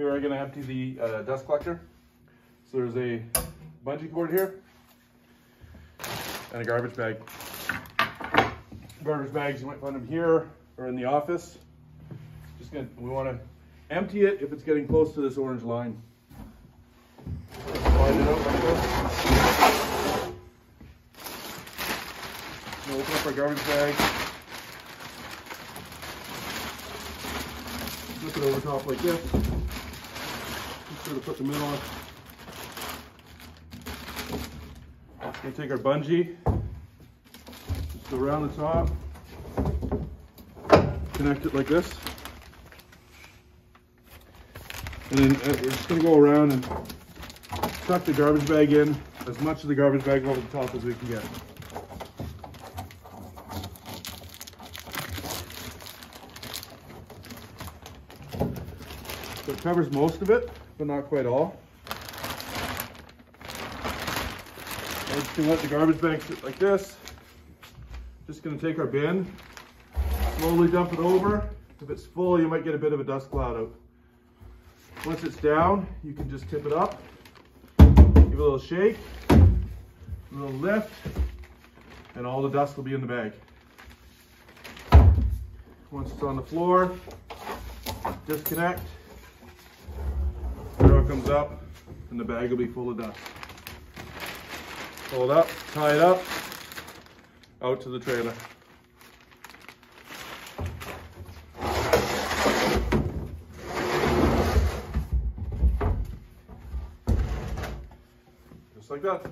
Here I'm gonna empty the uh, dust collector. So there's a bungee cord here and a garbage bag. Garbage bags, you might find them here or in the office. Just gonna, we wanna empty it if it's getting close to this orange line. Slide it out like this. We'll open up our garbage bag. Flip it over top like this. Sort of put the middle on. We'll take our bungee, just go around the top, connect it like this. And then uh, we're just gonna go around and tuck the garbage bag in, as much of the garbage bag over the top as we can get. So it covers most of it, but not quite all. We're just gonna let the garbage bag sit like this. Just gonna take our bin, slowly dump it over. If it's full, you might get a bit of a dust cloud out. Once it's down, you can just tip it up, give it a little shake, a little lift, and all the dust will be in the bag. Once it's on the floor, disconnect, comes up, and the bag will be full of dust. Pull it up, tie it up, out to the trailer. Just like that.